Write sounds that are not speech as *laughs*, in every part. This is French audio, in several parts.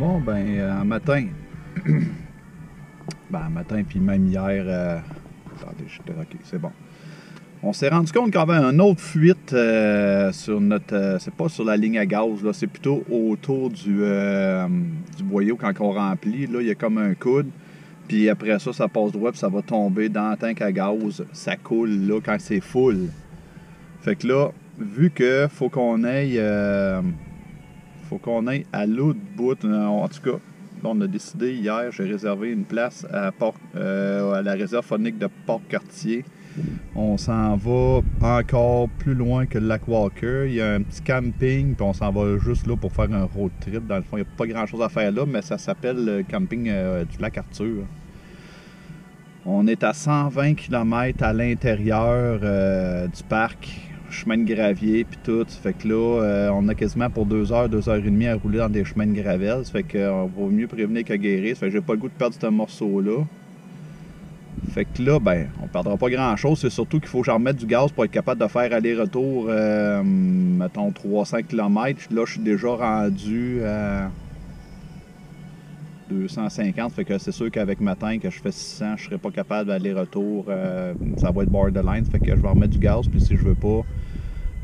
Bon, ben, euh, un matin. *coughs* ben, matin, puis même hier. euh, Attendez, je suis OK, c'est bon. On s'est rendu compte y avait une autre fuite euh, sur notre. c'est pas sur la ligne à gaz, là, c'est plutôt autour du, du boyau quand on remplit. Là, il y a comme un coude. Puis après ça, ça passe droit, puis ça va tomber dans le tank à gaz. Ça coule là quand c'est full. Fait que là, vu que faut qu'on aille. Faut qu'on aille à l'autre bout. euh, En tout cas, on a décidé hier, j'ai réservé une place euh, à la réserve phonique de Port-Cartier. On s'en va encore plus loin que le lac Walker. Il y a un petit camping, puis on s'en va juste là pour faire un road trip. Dans le fond, il n'y a pas grand chose à faire là, mais ça s'appelle le camping euh, du lac Arthur. On est à 120 km à l'intérieur du parc, chemin de gravier puis tout. Fait que là, euh, on a quasiment pour deux heures, deux heures et demie à rouler dans des chemins de gravel. Ça fait qu'on vaut mieux prévenir que guérir. Fait que j'ai pas le goût de perdre ce morceau-là. Fait que là, ben, on perdra pas grand-chose. C'est surtout qu'il faut que j'en remette du gaz pour être capable de faire aller-retour, euh, mettons, 300 km. Là, je suis déjà rendu à 250. Fait que c'est sûr qu'avec ma tank, que je fais 600, je serai pas capable d'aller-retour. euh, ça va être borderline. Fait que je vais remettre du gaz. Puis si je veux pas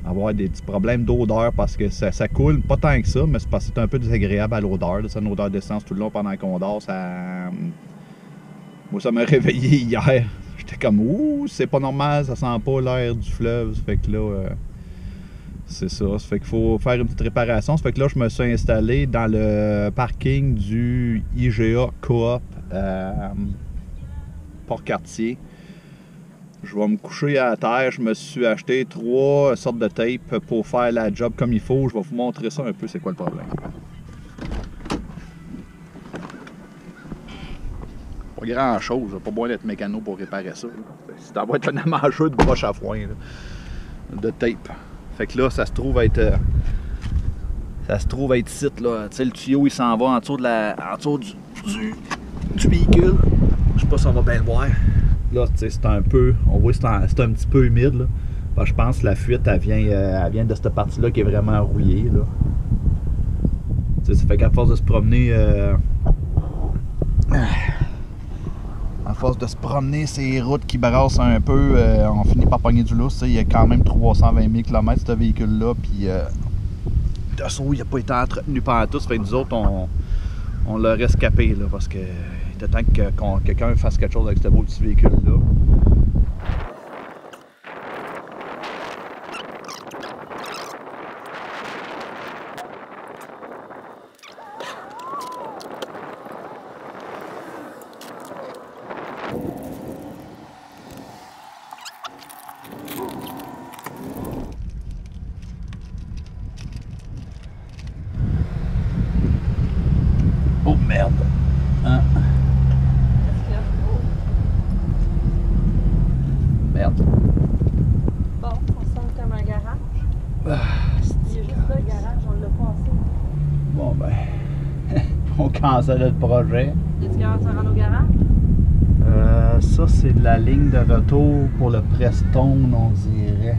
avoir des petits problèmes d'odeur parce que ça, coule, pas tant que ça, mais c'est parce que c'est un peu désagréable à l'odeur. C'est une odeur d'essence tout le long pendant qu'on dort. Ça, moi, ça m'a *laughs* réveillé hier. J'étais comme, ouh, c'est pas normal, ça sent pas l'air du fleuve. Ça fait que là, euh, c'est ça. Ça fait qu'il faut faire une petite réparation. Ça fait que là, je me suis installé dans le parking du IGA Coop à Port-Cartier. Je vais me coucher à terre. Je me suis acheté trois sortes de tape pour faire la job comme il faut. Je vais vous montrer ça un peu, c'est quoi le problème. Pas grand chose, pas besoin d'être mécano pour réparer ça. va être un amageux de broche à foin, de tape. Fait que là, ça se trouve être. euh, ça se trouve être site là. Tu sais, le tuyau il s'en va en dessous, de la, en dessous du, du, du véhicule. Je sais pas si on va bien le voir. Là, c'est un peu. On voit c'est un, un petit peu humide. Ben, je pense que la fuite, elle vient, euh, elle vient de cette partie-là qui est vraiment rouillée ça fait qu'à force de se promener. euh, à force de se promener ces routes qui brassent un peu, euh, on finit par pogner du lousse. Il y a quand même 320 000 km ce véhicule-là. Puis, euh, de il n'a pas été entretenu par tous. Que nous autres, on, on l'a là, parce que était temps que quelqu'un fasse quelque chose avec ce beau petit véhicule-là. Oh merde! Hein? Merde. Bon, on sent comme un garage. Ah, Il y a juste là le garage, on l'a passé. Bon ben, le projet. Au garage? Euh, ça, c'est la ligne de retour pour le Prestone, on dirait.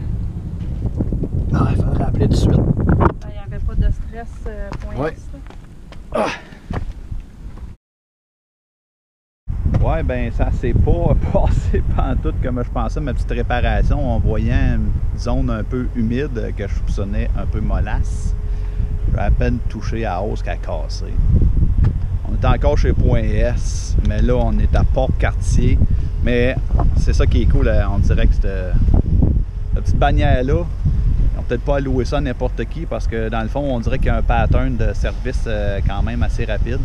Ah, il faudrait appeler tout de suite. Il n'y avait pas de stress euh, point Ouais. Là. Ouais, ben ça s'est pas *laughs* passé pantoute comme je pensais. Ma petite réparation en voyant une zone un peu humide que je soupçonnais un peu mollasse. J'ai à peine touché à hausse qu'à casser. On encore chez Point S, mais là on est à Port-Cartier. Mais c'est ça qui est cool, là, on dirait que cette, la petite bannière-là, n'ont peut-être pas alloué ça à n'importe qui parce que dans le fond, on dirait qu'il y a un pattern de service euh, quand même assez rapide.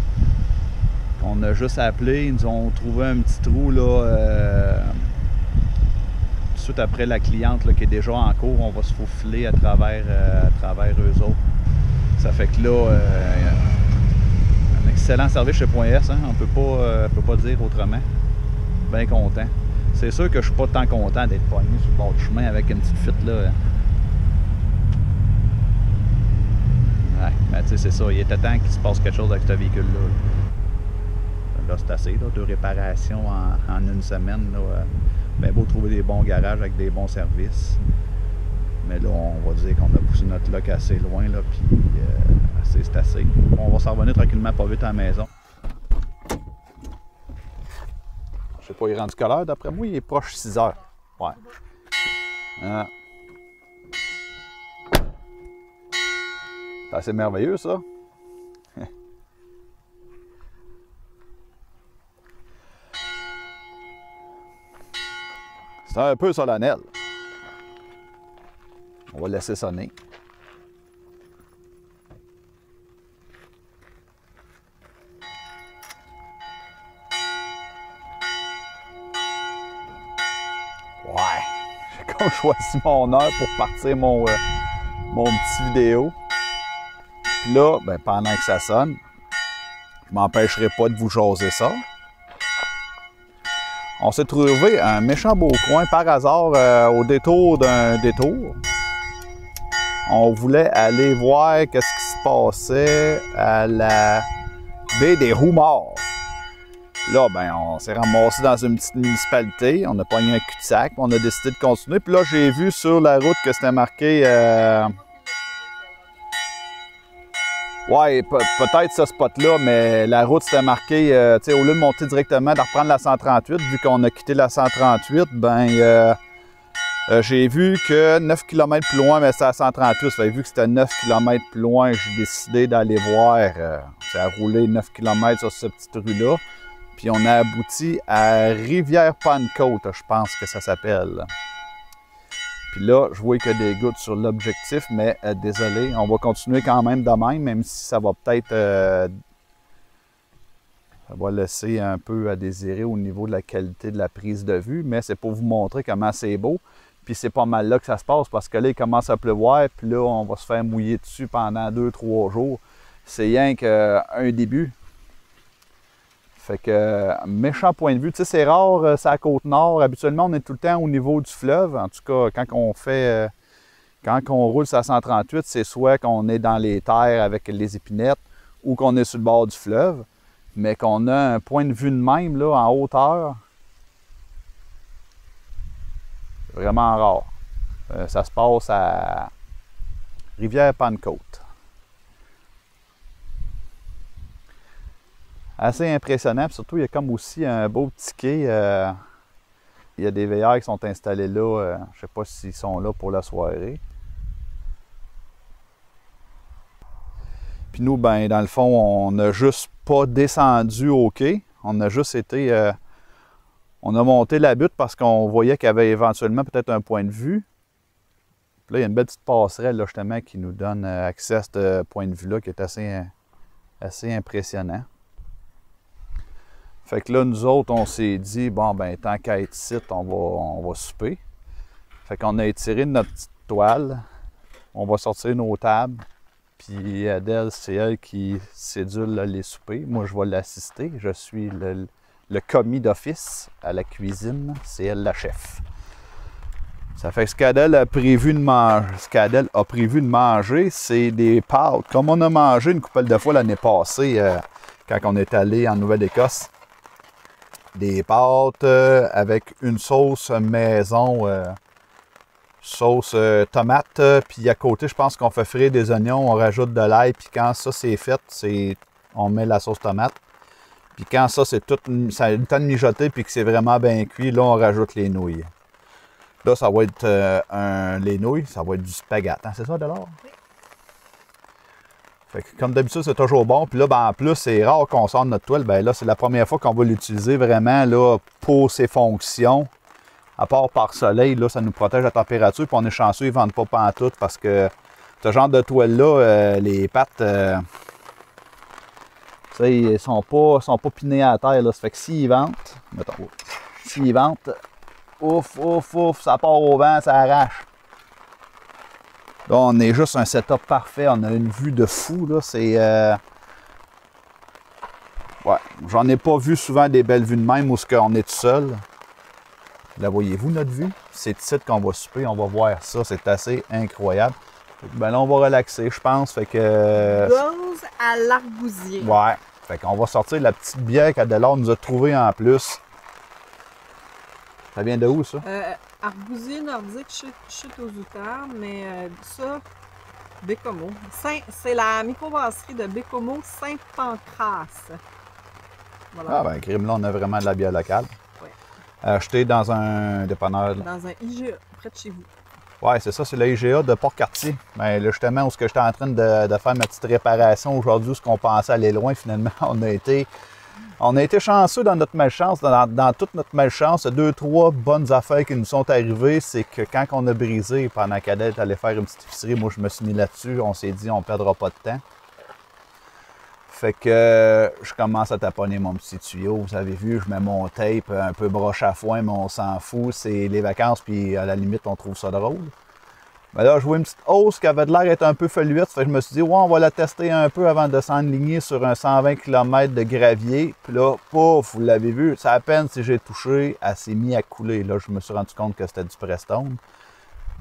On a juste appelé, ils nous ont trouvé un petit trou là, euh, tout de suite après la cliente là, qui est déjà en cours. On va se faufiler à travers, euh, à travers eux autres. Ça fait que là, euh, excellent service chez Point S, hein, on peut pas, euh, peut pas dire autrement. Bien content. C'est sûr que je suis pas tant content d'être pogné sur le bord du chemin avec une petite fuite là. Ouais, mais tu sais, c'est ça. Il était temps qu'il se passe quelque chose avec ce véhicule-là. là. Là, c'est assez, là, deux réparations en, une semaine. Là, euh, ben beau trouver des bons garages avec des bons services. Mais là, on va dire qu'on a poussé notre loc assez loin, là, puis euh, On va s'en revenir tranquillement pas vite à la maison. Je sais pas, il est rendu quelle d'après moi? Il est proche 6 heures. Ouais. Ah. C'est assez merveilleux, ça. *laughs* C'est un peu solennel. On va laisser sonner. Ouais, j'ai comme *laughs* choisi mon heure pour partir mon, euh, mon petit vidéo. Puis là, ben, pendant que ça sonne, je m'empêcherai pas de vous jaser ça. On s'est trouvé un méchant beau coin par hasard euh, au détour d'un détour. On voulait aller voir qu'est-ce qui se passait à la baie des Roues Morts. Là, ben, on s'est ramassé dans une petite municipalité. On a pogné un cul-de-sac. On a décidé de continuer. Puis là, j'ai vu sur la route que c'était marqué. euh, Ouais, pe- peut-être ce spot-là, mais la route c'était marqué, euh, tu sais, au lieu de monter directement, de reprendre la 138, vu qu'on a quitté la 138, ben, euh, euh, j'ai vu que 9 km plus loin, mais c'est à 138. Ça fait vu que c'était 9 km plus loin, j'ai décidé d'aller voir. Euh, à rouler 9 km sur cette petite rue-là. Puis on a abouti à Rivière-Pentecôte, je pense que ça s'appelle. Puis là, je vois que des gouttes sur l'objectif, mais euh, désolé, on va continuer quand même de même, si ça va peut-être. euh, ça va laisser un peu à désirer au niveau de la qualité de la prise de vue, mais c'est pour vous montrer comment c'est beau. Puis c'est pas mal là que ça se passe parce que là, il commence à pleuvoir, puis là, on va se faire mouiller dessus pendant deux, trois jours. C'est rien qu'un début. Fait que, méchant point de vue. Tu sais, c'est rare, euh, c'est à côte nord. Habituellement, on est tout le temps au niveau du fleuve. En tout cas, quand on fait. euh, quand on roule sur la 138, c'est soit qu'on est dans les terres avec les épinettes ou qu'on est sur le bord du fleuve. Mais qu'on a un point de vue de même, là, en hauteur. Vraiment rare. Euh, ça se passe à Rivière-Pentecôte. Assez impressionnant. Surtout, il y a comme aussi un beau petit quai. euh, il y a des veilleurs qui sont installés là. euh, je ne sais pas s'ils sont là pour la soirée. Puis nous, ben, dans le fond, on n'a juste pas descendu au quai. On a juste été. euh, on a monté la butte parce qu'on voyait qu'il y avait éventuellement peut-être un point de vue. Là, il y a une belle petite passerelle là, justement qui nous donne euh, accès à ce point de vue-là qui est assez, assez impressionnant. Fait que là, nous autres, on s'est dit, bon, ben, tant qu'à être ici, on va, on va souper. Fait qu'on a étiré notre petite toile. On va sortir nos tables. Puis Adèle, c'est elle qui sédule les soupers. Moi, je vais l'assister. Je suis le, le commis d'office à la cuisine. C'est elle la chef. Ça fait que ce qu'Adèle a prévu de manger, ce qu'Adèle a prévu de manger, c'est des pâtes. Comme on a mangé une couple de fois l'année passée, euh, quand on est allé en Nouvelle-Écosse, des pâtes euh, avec une sauce maison, euh, sauce euh, tomate, euh, puis à côté, je pense qu'on fait frire des oignons, on rajoute de l'ail, puis quand ça c'est fait, c'est on met la sauce tomate. Puis quand ça c'est tout, ça a le temps de puis que c'est vraiment bien cuit, là on rajoute les nouilles. Là, ça va être euh, un, les nouilles, ça va être du spaghetti. Hein, c'est ça, de l'or? Fait que, comme d'habitude, c'est toujours bon. Puis là, ben, en plus, c'est rare qu'on sorte notre toile. Ben là, c'est la première fois qu'on va l'utiliser vraiment là, pour ses fonctions. À part par soleil, là, ça nous protège la température. Puis on est chanceux, ils ne vendent pas pantoute parce que ce genre de toile-là, euh, les pattes, euh, ils sont pas, sont pas à terre. Là. Ça fait que s'ils vendent, mettons, s'ils vendent, ouf, ouf, ouf, ça part au vent, ça arrache. Là, on est juste un setup parfait. On a une vue de fou. Là. C'est. euh, Ouais, j'en ai pas vu souvent des belles vues de même où ce qu'on est tout seul. La voyez-vous, notre vue? C'est ici qu'on va souper, on va voir ça. C'est assez incroyable. Ben là, on va relaxer, je pense. Fait que. Gauze à l'argousier. Ouais. Fait qu'on va sortir la petite bière qu'Adelard nous a trouvée en plus. Ça vient de où, ça? Euh, argousier nordique chute, chute aux outardes, mais euh, ça, Bécomo. C'est la microbrasserie de Bécomo Saint-Pancras. Voilà. Ah ben, crime, là, on a vraiment de la bière locale. Ouais. Acheté dans un dépanneur. Dans un IGA, près de chez vous. Ouais, c'est ça, c'est le IGA de Port-Cartier. Mais là, justement, où ce que j'étais en train de, de faire ma petite réparation aujourd'hui, où ce qu'on pensait aller loin, finalement, *laughs* on a été, on a été chanceux dans notre malchance, dans, toute notre malchance. Deux, trois bonnes affaires qui nous sont arrivées, c'est que quand on a brisé, pendant qu'Adèle allait faire une petite épicerie, moi, je me suis mis là-dessus. On s'est dit, on perdra pas de temps. Fait que je commence à taponner mon petit tuyau. Vous avez vu, je mets mon tape un peu broche à foin, mais on s'en fout. C'est les vacances, puis à la limite, on trouve ça drôle. Mais là, je vois une petite hausse qui avait l'air d'être un peu fluide. Fait que je me suis dit, ouais, on va la tester un peu avant de s'enligner sur un 120 km de gravier. Puis là, pouf, vous l'avez vu, c'est à peine si j'ai touché, elle s'est mise à couler. Là, je me suis rendu compte que c'était du Prestone.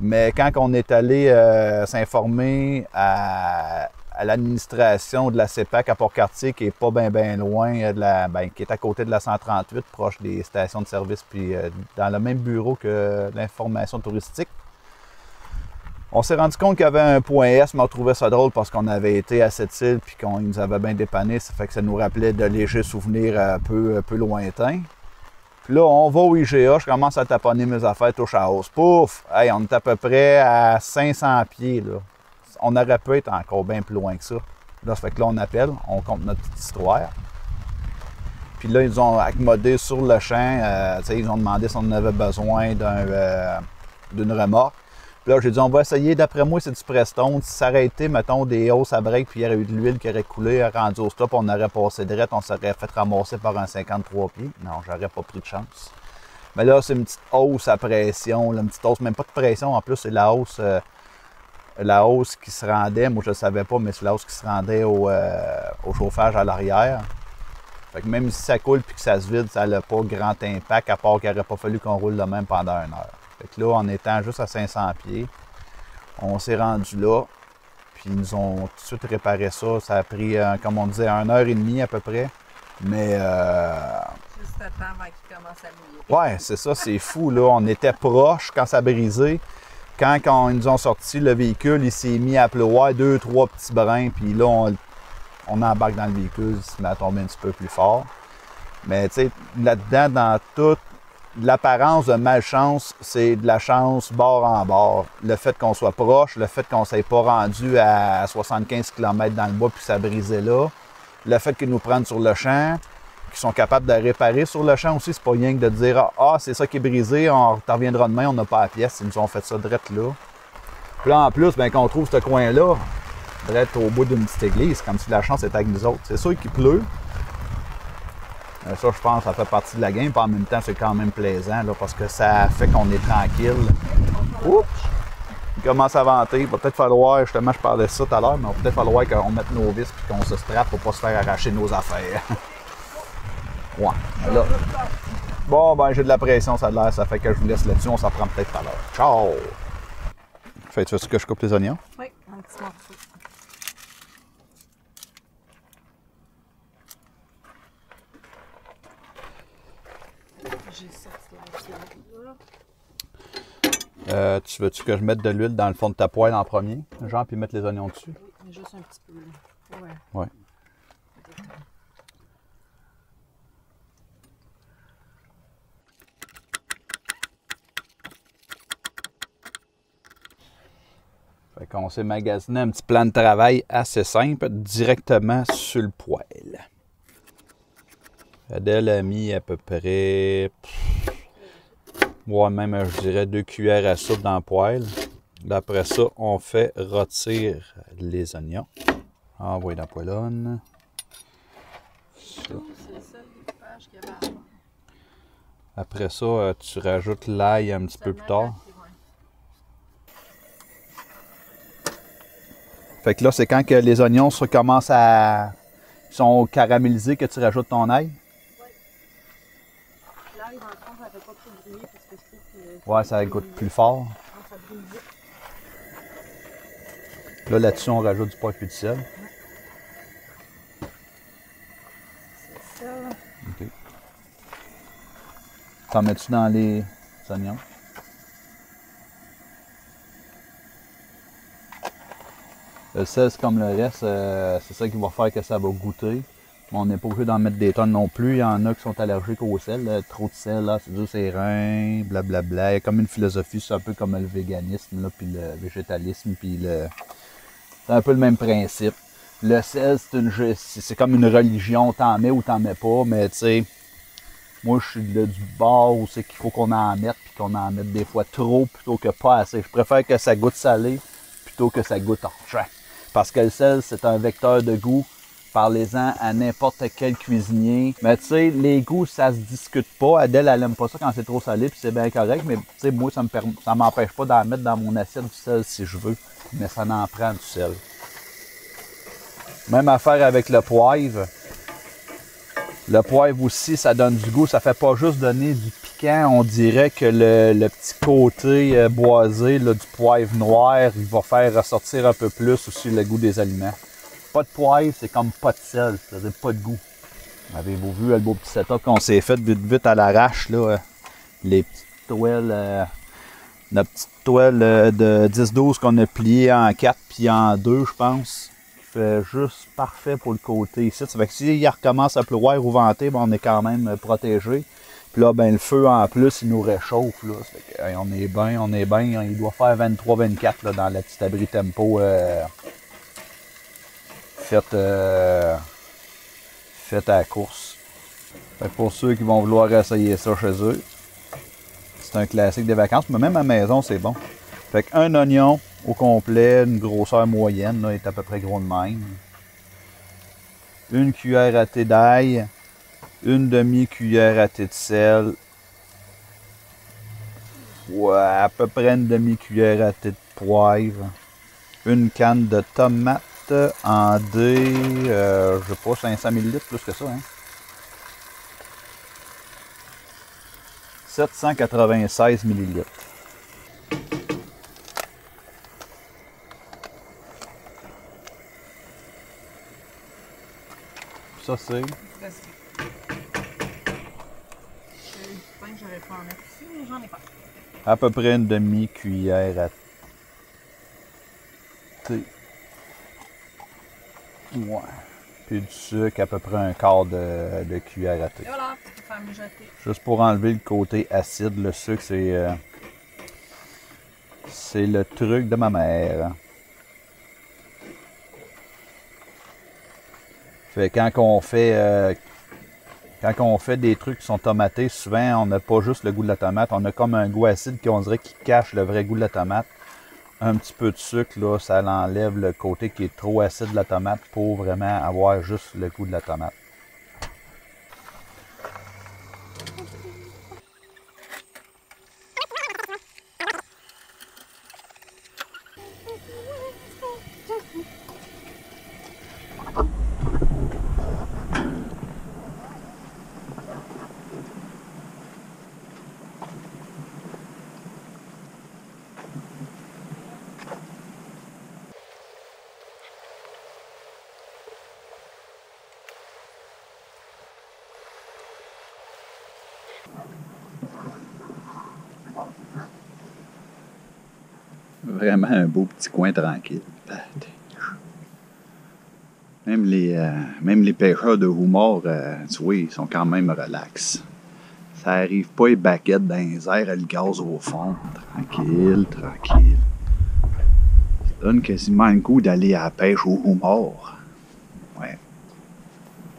Mais quand on est allé euh, s'informer à, l'administration de la CEPAC à Port-Cartier, qui est pas bien ben loin, de la, ben, qui est à côté de la 138, proche des stations de service, puis euh, dans le même bureau que l'information touristique, on s'est rendu compte qu'il y avait un point S, mais on trouvait ça drôle parce qu'on avait été à cette île puis qu'on nous avait bien dépanné. Ça fait que ça nous rappelait de légers souvenirs un peu, lointains. Puis là, on va au IGA, je commence à taponner mes affaires, touche à hausse. Pouf! Hey, on est à peu près à 500 pieds. On aurait pu être encore bien plus loin que ça. Là, ça fait que là, on appelle, on compte notre petite histoire. Puis là, ils ont accommodé sur le champ. euh, ils ont demandé si on avait besoin euh, d'une remorque. Là, j'ai dit, on va essayer. D'après moi, c'est du Prestone. Si ça aurait été, mettons, des hausses à break, puis il y aurait eu de l'huile qui aurait coulé, rendu au stop, on aurait passé direct, on serait fait ramasser par un 53 pieds. Non, j'aurais pas pris de chance. Mais là, c'est une petite hausse à pression, là, une petite hausse, même pas de pression. En plus, c'est la hausse, euh, la hausse qui se rendait, moi je ne savais pas, mais c'est la hausse qui se rendait au, euh, au chauffage à l'arrière. Fait que même si ça coule puis que ça se vide, ça n'a pas grand impact, à part qu'il n'aurait pas fallu qu'on roule de même pendant une heure. Fait que là, en étant juste à 500 pieds, on s'est rendu là, puis ils nous ont tout de suite réparé ça. Ça a pris, euh, comme on disait, une heure et demie à peu près. Mais euh, Juste avant qu'il commence à mouiller. Ouais, c'est ça, c'est fou. Là. On était proche quand ça a brisé. Quand, quand ils nous ont sorti le véhicule, il s'est mis à pleuvoir, deux, trois petits brins, puis là, on, on embarque dans le véhicule, il se met à tomber un petit peu plus fort. Mais tu sais, là-dedans, dans toute l'apparence de malchance, c'est de la chance bord en bord. Le fait qu'on soit proche, le fait qu'on ne s'est pas rendu à 75 km dans le bois puis ça brisait là, le fait qu'ils nous prennent sur le champ, qui sont capables de réparer sur le champ aussi. C'est pas rien que de dire Ah, c'est ça qui est brisé, on reviendra demain, on n'a pas la pièce. Ils nous ont fait ça direct là. Puis là, en plus, ben, qu'on trouve ce coin-là, direct au bout d'une petite église, comme si la chance était avec nous autres. C'est sûr qu'il pleut. Euh, Ça, je pense, ça fait partie de la game. Puis en même temps, c'est quand même plaisant parce que ça fait qu'on est tranquille. Oups! Il commence à vanter. Il va peut-être falloir, justement, je parlais de ça tout à l'heure, mais il va peut-être falloir qu'on mette nos vis et qu'on se strappe pour pas se faire arracher nos affaires. *laughs* Ouais. Là. Bon, ben, j'ai de la pression, ça a l'air. Ça fait que je vous laisse là-dessus. On s'en prend peut-être tout à l'heure. Ciao! Fait, tu veux que je coupe les oignons? Oui, un petit morceau. J'ai sorti la céleri, là. Euh, tu veux-tu que je mette de l'huile dans le fond de ta poêle en premier, genre, puis mettre les oignons dessus? Oui, mais juste un petit peu. là. Ouais. Ouais. Fait qu'on s'est magasiné un petit plan de travail assez simple, directement sur le poêle. Adèle a mis à peu près, moi même je dirais deux cuillères à soupe dans le poêle. D'après ça, on fait rôtir les oignons. Envoyer dans la poêlonne. Ça. Après ça, euh, tu rajoutes l'ail un petit peu plus tard. Fait que là, c'est quand que les oignons commencent à sont caramélisés que tu rajoutes ton ail? L'ail, dans le fond, ça fait pas trop briller que je trouve que Ouais, ça goûte plus fort. Là, là-dessus, on rajoute du poivre et du sel. C'est ça. OK. T'en mets-tu dans les oignons? Le sel, c'est comme le reste, euh, c'est ça qui va faire que ça va goûter. On n'est pas obligé d'en mettre des tonnes non plus. Il y en a qui sont allergiques au sel. Trop de sel, là, c'est dur, c'est blablabla. Il y a comme une philosophie, c'est un peu comme le véganisme, puis le végétalisme, puis le. C'est un peu le même principe. Le sel, c'est comme une religion, t'en mets ou t'en mets pas, mais tu sais, moi je suis du bord où c'est qu'il faut qu'on en mette, puis qu'on en mette des fois trop plutôt que pas assez. Je préfère que ça goûte salé plutôt que ça goûte orgeat. Parce que le sel, c'est un vecteur de goût Parlez-en à n'importe quel cuisinier. Mais tu sais, les goûts, ça se discute pas. Adèle, elle aime pas ça quand c'est trop salé, puis c'est bien correct. Mais tu sais, moi, ça me ça m'empêche pas d'en mettre dans mon assiette du sel si je veux. Mais ça n'en prend du sel. Même affaire avec le poivre. Le poivre aussi, ça donne du goût. Ça fait pas juste donner du piquant. On dirait que le, petit côté euh, boisé du poivre noir, il va faire ressortir un peu plus aussi le goût des aliments. Pas de poivre, c'est comme pas de sel, c'est-à-dire pas de goût. Avez-vous vu le beau petit setup qu'on s'est fait vite vite à l'arrache, là? Euh, les petites toiles, euh, la petite toile euh, de 10-12 qu'on a plié en 4 puis en 2, je pense. Fait juste parfait pour le côté ici. Ça fait que s'il recommence à pleuvoir ou venter, ben, on est quand même protégé. Puis là, ben, le feu en plus, il nous réchauffe. Là. Ça fait que, on est bien, on est bien. Il doit faire 23-24 dans la petite abri tempo. Euh, faites, à la course. pour ceux qui vont vouloir essayer ça chez eux, c'est un classique des vacances, mais même à maison, c'est bon. Fait qu'un oignon au complet, une grosseur moyenne, là, est à peu près gros de même. Une cuillère à thé d'ail, une demi-cuillère à thé de sel, ouais, à peu près une demi-cuillère à thé de poivre, une canne de tomates, en D, euh, je sais pas, 500 ml, plus que ça. Hein? 796 ml. Ça, c'est? À peu près une demi-cuillère à thé. Ouais. Puis du sucre, à peu près un quart de, cuillère à thé. voilà, pour faire mijoter. Juste pour enlever le côté acide, le sucre, c'est. Euh, c'est le truc de ma mère. Fait quand on fait. Euh, quand on fait des trucs qui sont tomatés, souvent on n'a pas juste le goût de la tomate, on a comme un goût acide qu'on dirait qui cache le vrai goût de la tomate un petit peu de sucre, là, ça enlève le côté qui est trop acide de la tomate pour vraiment avoir juste le goût de la tomate. Vraiment un beau petit coin tranquille. Même les, euh, même les pêcheurs de humour, euh, tu vois, ils sont quand même relax. Ça arrive pas les baguettes dans les airs et le gaz au fond. Tranquille, tranquille. Ça donne quasiment le goût d'aller à la pêche au humour. Ouais.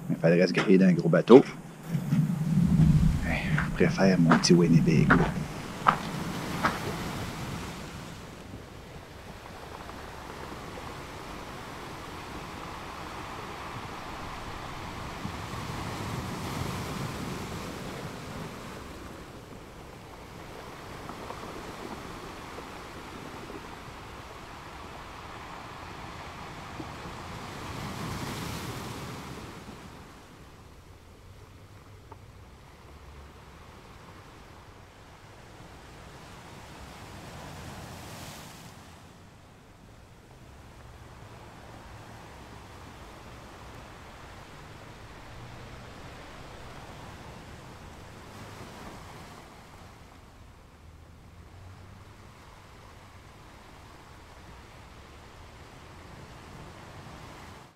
Il faudrait se griller d'un gros bateau. je préfère mon petit Winnebago.